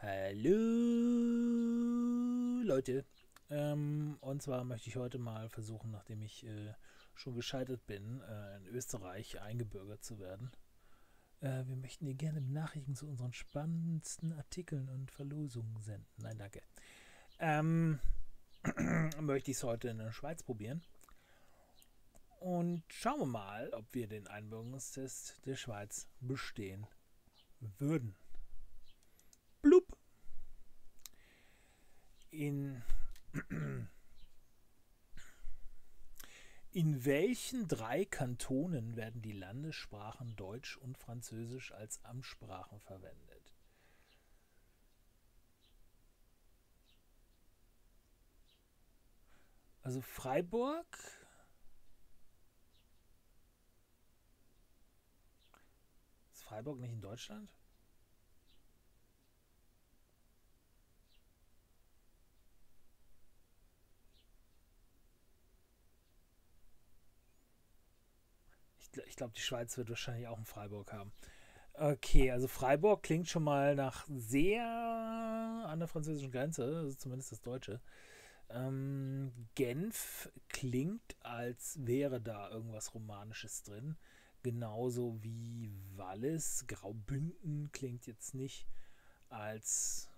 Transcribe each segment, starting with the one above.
Hallo Leute. Ähm, und zwar möchte ich heute mal versuchen, nachdem ich äh, schon gescheitert bin, äh, in Österreich eingebürgert zu werden. Äh, wir möchten dir gerne Nachrichten zu unseren spannendsten Artikeln und Verlosungen senden. Nein, danke. Ähm, möchte ich es heute in der Schweiz probieren. Und schauen wir mal, ob wir den Einbürgerungstest der Schweiz bestehen würden. In, in welchen drei Kantonen werden die Landessprachen Deutsch und Französisch als Amtssprachen verwendet? Also Freiburg, ist Freiburg nicht in Deutschland? Glaube, die Schweiz wird wahrscheinlich auch einen Freiburg haben. Okay, also Freiburg klingt schon mal nach sehr an der französischen Grenze, also zumindest das Deutsche. Ähm, Genf klingt, als wäre da irgendwas Romanisches drin. Genauso wie Wallis. Graubünden klingt jetzt nicht als.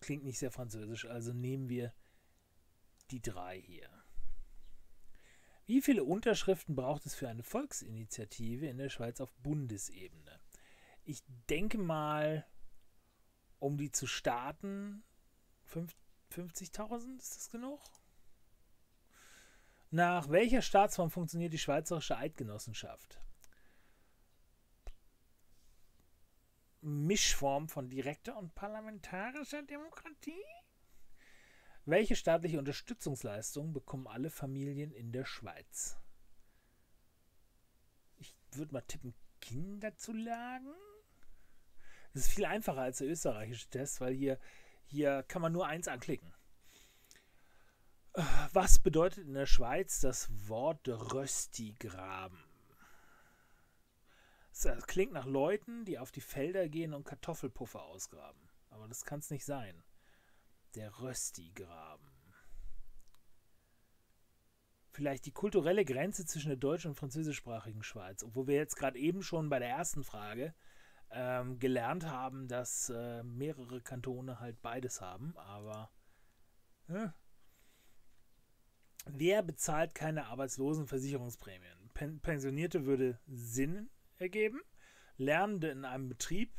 klingt nicht sehr französisch. Also nehmen wir die drei hier. Wie viele Unterschriften braucht es für eine Volksinitiative in der Schweiz auf Bundesebene? Ich denke mal, um die zu starten, 50.000 ist das genug? Nach welcher Staatsform funktioniert die Schweizerische Eidgenossenschaft? Mischform von direkter und parlamentarischer Demokratie? Welche staatliche Unterstützungsleistungen bekommen alle Familien in der Schweiz? Ich würde mal tippen, Kinderzulagen? Das ist viel einfacher als der österreichische Test, weil hier, hier kann man nur eins anklicken. Was bedeutet in der Schweiz das Wort Röstigraben? Das klingt nach Leuten, die auf die Felder gehen und Kartoffelpuffer ausgraben. Aber das kann es nicht sein der Rösti-Graben. Vielleicht die kulturelle Grenze zwischen der deutsch- und französischsprachigen Schweiz, obwohl wir jetzt gerade eben schon bei der ersten Frage ähm, gelernt haben, dass äh, mehrere Kantone halt beides haben, aber äh. wer bezahlt keine Arbeitslosenversicherungsprämien? Pen Pensionierte würde Sinn ergeben. Lernende in einem Betrieb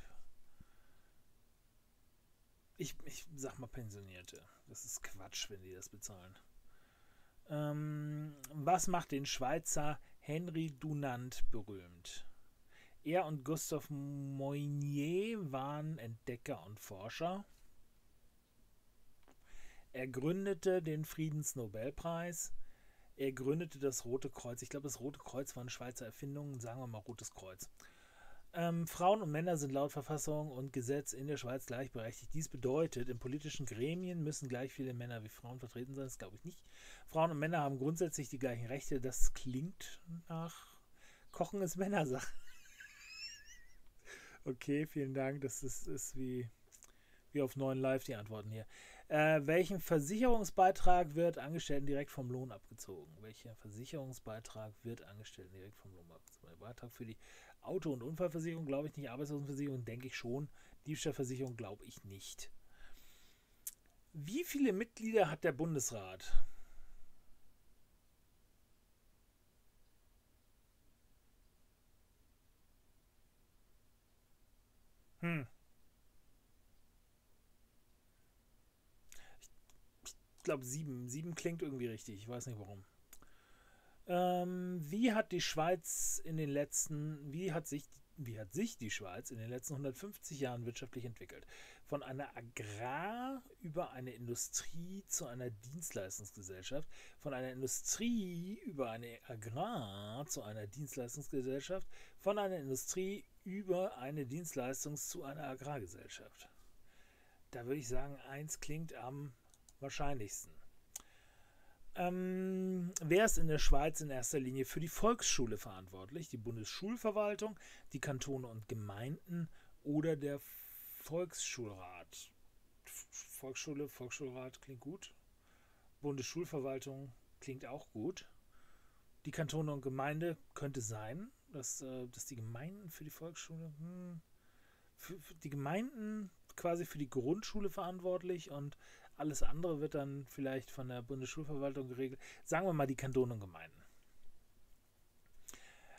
ich, ich sag mal Pensionierte. Das ist Quatsch, wenn die das bezahlen. Ähm, was macht den Schweizer Henry Dunant berühmt? Er und Gustav Moynier waren Entdecker und Forscher. Er gründete den Friedensnobelpreis. Er gründete das Rote Kreuz. Ich glaube, das Rote Kreuz war eine Schweizer Erfindung. Sagen wir mal Rotes Kreuz. Ähm, Frauen und Männer sind laut Verfassung und Gesetz in der Schweiz gleichberechtigt. Dies bedeutet, in politischen Gremien müssen gleich viele Männer wie Frauen vertreten sein. Das glaube ich nicht. Frauen und Männer haben grundsätzlich die gleichen Rechte. Das klingt nach Kochen ist Männersache. okay, vielen Dank. Das ist, ist wie, wie auf 9 Live die Antworten hier. Äh, welchen Versicherungsbeitrag wird Angestellten direkt vom Lohn abgezogen? Welcher Versicherungsbeitrag wird Angestellten direkt vom Lohn abgezogen? Der Beitrag für die Auto- und Unfallversicherung glaube ich nicht, Arbeitslosenversicherung denke ich schon, Diebstahlversicherung glaube ich nicht. Wie viele Mitglieder hat der Bundesrat? Hm. Ich, ich glaube sieben. Sieben klingt irgendwie richtig. Ich weiß nicht warum. Ähm, wie hat die Schweiz in den letzten, wie hat sich wie hat sich die Schweiz in den letzten 150 Jahren wirtschaftlich entwickelt? Von einer Agrar über eine Industrie zu einer Dienstleistungsgesellschaft, von einer Industrie über eine Agrar zu einer Dienstleistungsgesellschaft, von einer Industrie über eine Dienstleistungs zu einer Agrargesellschaft. Da würde ich sagen, eins klingt am wahrscheinlichsten. Ähm, wer ist in der Schweiz in erster Linie für die Volksschule verantwortlich? Die Bundesschulverwaltung, die Kantone und Gemeinden oder der Volksschulrat. Volksschule, Volksschulrat klingt gut. Bundesschulverwaltung klingt auch gut. Die Kantone und Gemeinde könnte sein, dass, äh, dass die Gemeinden für die Volksschule, hm, für, für die Gemeinden quasi für die Grundschule verantwortlich und alles andere wird dann vielleicht von der Bundesschulverwaltung geregelt. Sagen wir mal die Kantone und Gemeinden.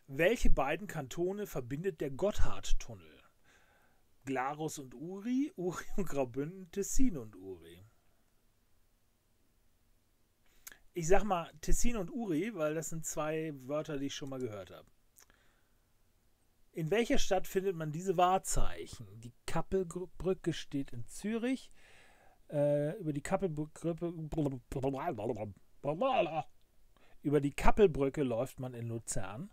Welche beiden Kantone verbindet der Gotthardtunnel? Glarus und Uri, Uri und Graubünden, Tessin und Uri. Ich sag mal Tessin und Uri, weil das sind zwei Wörter, die ich schon mal gehört habe. In welcher Stadt findet man diese Wahrzeichen? Die Kappelbrücke steht in Zürich. Äh, über die Kappelbrücke über die Kappelbrücke läuft man in Luzern.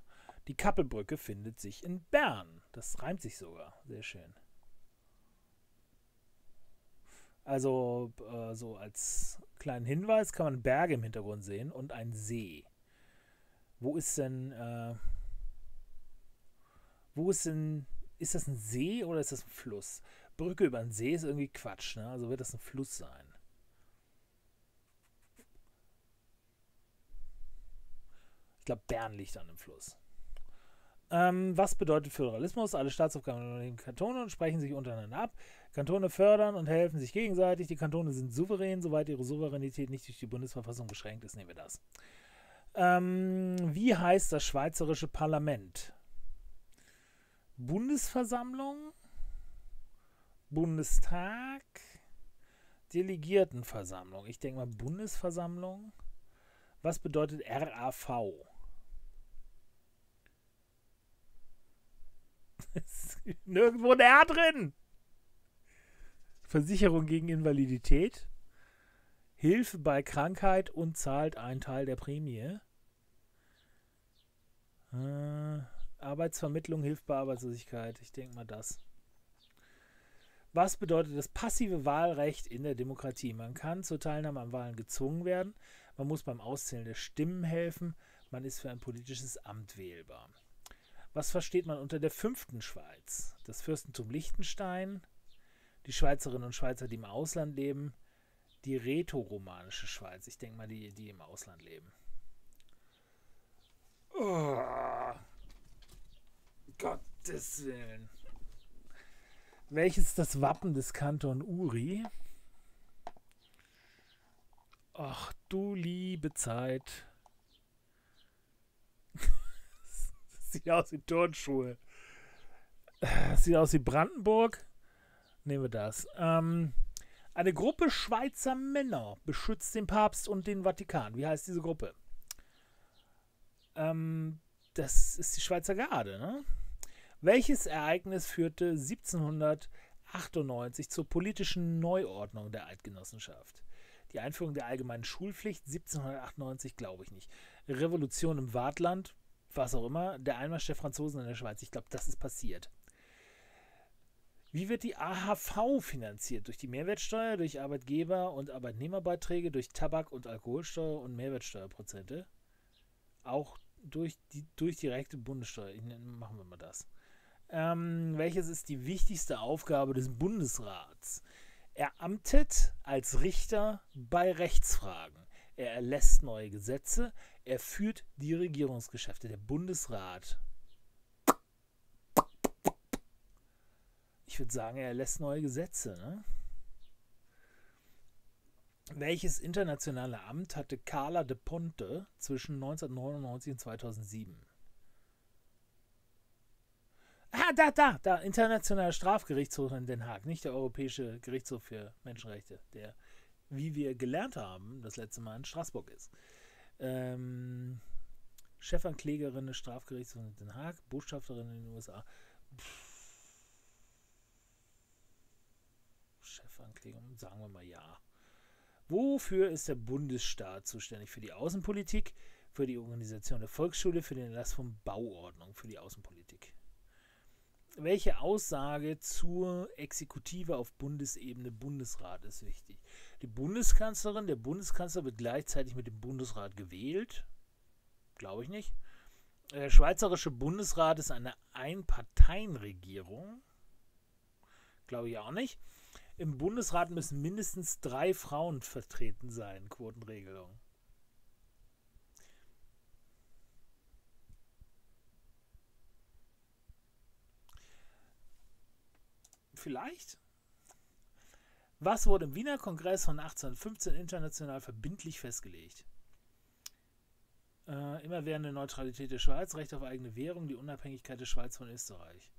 Die Kappelbrücke findet sich in Bern. Das reimt sich sogar. Sehr schön. Also äh, so als kleinen Hinweis kann man Berge im Hintergrund sehen und einen See. Wo ist denn, äh, wo ist denn, ist das ein See oder ist das ein Fluss? Brücke über einen See ist irgendwie Quatsch, ne? Also wird das ein Fluss sein. Ich glaube, Bern liegt an dem Fluss. Ähm, was bedeutet Föderalismus? Alle Staatsaufgaben in den Kantonen sprechen sich untereinander ab. Kantone fördern und helfen sich gegenseitig. Die Kantone sind souverän, soweit ihre Souveränität nicht durch die Bundesverfassung beschränkt ist. Nehmen wir das. Ähm, wie heißt das schweizerische Parlament? Bundesversammlung? Bundestag? Delegiertenversammlung. Ich denke mal Bundesversammlung. Was bedeutet RAV? Nirgendwo ein R drin. Versicherung gegen Invalidität. Hilfe bei Krankheit und zahlt einen Teil der Prämie. Äh, Arbeitsvermittlung hilft bei Arbeitslosigkeit. Ich denke mal das. Was bedeutet das passive Wahlrecht in der Demokratie? Man kann zur Teilnahme an Wahlen gezwungen werden. Man muss beim Auszählen der Stimmen helfen. Man ist für ein politisches Amt wählbar. Was versteht man unter der fünften Schweiz? Das Fürstentum Liechtenstein, die Schweizerinnen und Schweizer, die im Ausland leben, die rätoromanische Schweiz. Ich denke mal, die, die im Ausland leben. Oh, Gottes Willen. Welches ist das Wappen des Kanton Uri? Ach du liebe Zeit. sieht aus wie Turnschuhe. Das sieht aus wie Brandenburg. Nehmen wir das. Ähm, eine Gruppe Schweizer Männer beschützt den Papst und den Vatikan. Wie heißt diese Gruppe? Ähm, das ist die Schweizer Garde. Ne? Welches Ereignis führte 1798 zur politischen Neuordnung der Eidgenossenschaft? Die Einführung der allgemeinen Schulpflicht 1798 glaube ich nicht. Revolution im Wartland was auch immer, der Einmarsch der Franzosen in der Schweiz. Ich glaube, das ist passiert. Wie wird die AHV finanziert? Durch die Mehrwertsteuer, durch Arbeitgeber- und Arbeitnehmerbeiträge, durch Tabak- und Alkoholsteuer und Mehrwertsteuerprozente? Auch durch, die, durch direkte Bundessteuer. Machen wir mal das. Ähm, welches ist die wichtigste Aufgabe des Bundesrats? Er amtet als Richter bei Rechtsfragen. Er erlässt neue Gesetze. Er führt die Regierungsgeschäfte. Der Bundesrat. Ich würde sagen, er erlässt neue Gesetze. Ne? Welches internationale Amt hatte Carla de Ponte zwischen 1999 und 2007? Ah, da, da, da, Internationaler Strafgerichtshof in Den Haag, nicht der Europäische Gerichtshof für Menschenrechte, der wie wir gelernt haben, das letzte Mal in Straßburg ist. Ähm, Chefanklägerin des Strafgerichtshofs in Den Haag, Botschafterin in den USA. Chefanklägerin, sagen wir mal ja. Wofür ist der Bundesstaat zuständig? Für die Außenpolitik, für die Organisation der Volksschule, für den Erlass von Bauordnung, für die Außenpolitik welche Aussage zur Exekutive auf Bundesebene Bundesrat ist wichtig? Die Bundeskanzlerin, der Bundeskanzler wird gleichzeitig mit dem Bundesrat gewählt. Glaube ich nicht. Der Schweizerische Bundesrat ist eine Einparteienregierung. Glaube ich auch nicht. Im Bundesrat müssen mindestens drei Frauen vertreten sein, Quotenregelung. Vielleicht. Was wurde im Wiener Kongress von 1815 international verbindlich festgelegt? Äh, immerwährende Neutralität der Schweiz, Recht auf eigene Währung, die Unabhängigkeit der Schweiz von Österreich.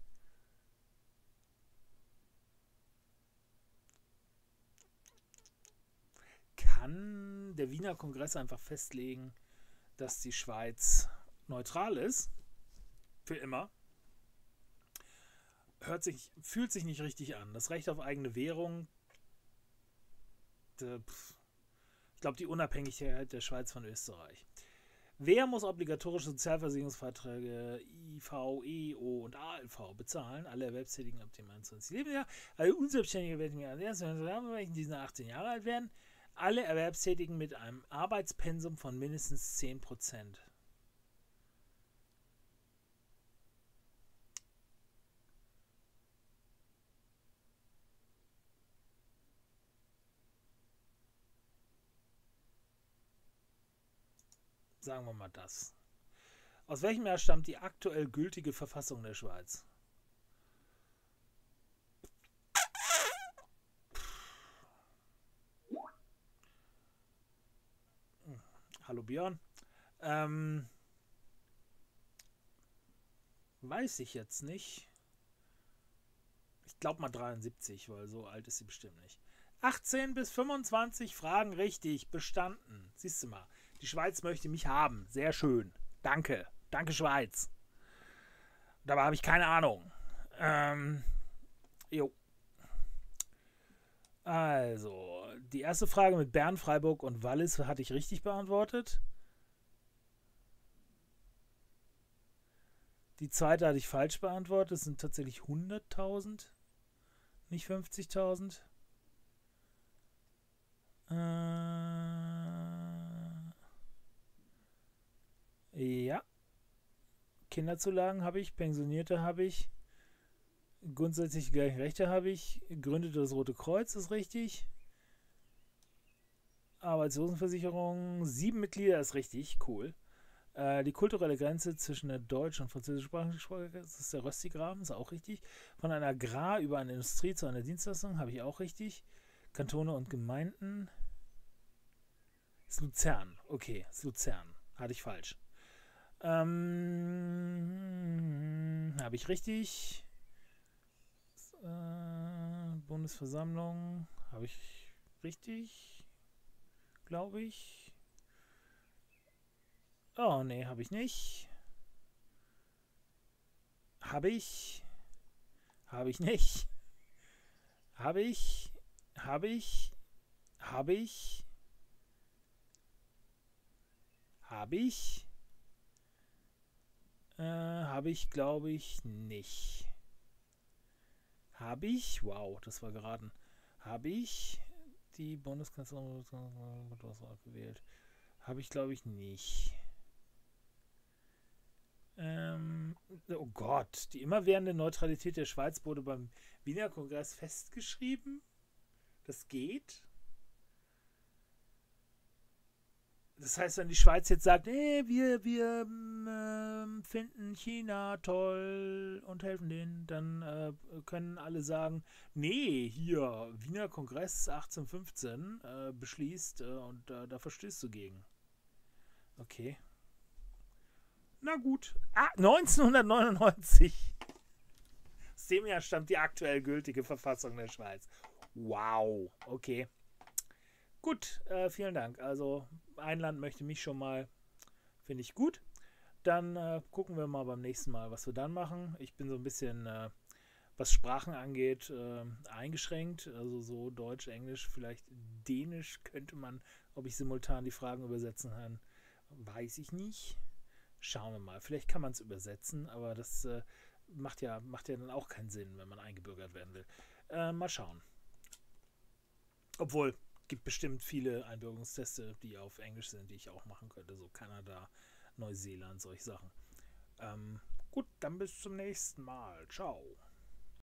Kann der Wiener Kongress einfach festlegen, dass die Schweiz neutral ist? Für immer? Hört sich, fühlt sich nicht richtig an. Das Recht auf eigene Währung äh, ich glaube, die Unabhängigkeit der Schweiz von Österreich. Wer muss obligatorische Sozialversicherungsverträge IV, EO und ALV bezahlen? Alle Erwerbstätigen ab dem 21. Lebensjahr. Alle Unselbstständige werden mir in diesen 18 Jahre alt werden. Alle Erwerbstätigen mit einem Arbeitspensum von mindestens 10 Prozent. Sagen wir mal das. Aus welchem Jahr stammt die aktuell gültige Verfassung der Schweiz? Hm. Hallo Björn. Ähm, weiß ich jetzt nicht. Ich glaube mal 73, weil so alt ist sie bestimmt nicht. 18 bis 25 Fragen richtig, bestanden. Siehst du mal. Die Schweiz möchte mich haben. Sehr schön. Danke. Danke, Schweiz. Dabei habe ich keine Ahnung. Ähm, jo. Also, die erste Frage mit Bern, Freiburg und Wallis hatte ich richtig beantwortet. Die zweite hatte ich falsch beantwortet. Es sind tatsächlich 100.000, nicht 50.000. Äh. Ja. Kinderzulagen habe ich, Pensionierte habe ich, grundsätzlich gleiche Rechte habe ich, gründete das Rote Kreuz ist richtig. Arbeitslosenversicherung, sieben Mitglieder ist richtig, cool. Äh, die kulturelle Grenze zwischen der deutschen und französischsprachigen Sprache, ist der Röstigraben, ist auch richtig. Von einer Agrar über eine Industrie zu einer Dienstleistung habe ich auch richtig. Kantone und Gemeinden. ist Luzern, okay, ist Luzern, hatte ich falsch. Ähm, Habe ich richtig? Äh, Bundesversammlung. Habe ich richtig? Glaube ich. Oh, nee, habe ich nicht. Habe ich? Habe ich nicht? Habe ich? Habe ich? Habe ich? Habe ich? Äh, habe ich, glaube ich, nicht. Habe ich? Wow, das war geraten. Habe ich die Bundeskanzlerin gewählt? Habe ich, glaube ich, nicht. Ähm, oh Gott, die immerwährende Neutralität der Schweiz wurde beim Wiener Kongress festgeschrieben. Das geht. Das heißt, wenn die Schweiz jetzt sagt, hey, wir, wir äh, finden China toll und helfen denen, dann äh, können alle sagen, nee, hier, Wiener Kongress 1815 äh, beschließt äh, und da verstößt du gegen. Okay. Na gut. Ah, 1999. Aus dem Jahr stammt die aktuell gültige Verfassung der Schweiz. Wow. Okay. Gut, äh, vielen Dank. Also ein Land möchte mich schon mal, finde ich gut. Dann äh, gucken wir mal beim nächsten Mal, was wir dann machen. Ich bin so ein bisschen, äh, was Sprachen angeht, äh, eingeschränkt. Also so Deutsch, Englisch, vielleicht Dänisch könnte man, ob ich simultan die Fragen übersetzen kann, weiß ich nicht. Schauen wir mal. Vielleicht kann man es übersetzen, aber das äh, macht, ja, macht ja dann auch keinen Sinn, wenn man eingebürgert werden will. Äh, mal schauen. Obwohl, gibt bestimmt viele Einbürgerungsteste, die auf Englisch sind, die ich auch machen könnte. So Kanada, Neuseeland, solche Sachen. Ähm, gut, dann bis zum nächsten Mal. Ciao.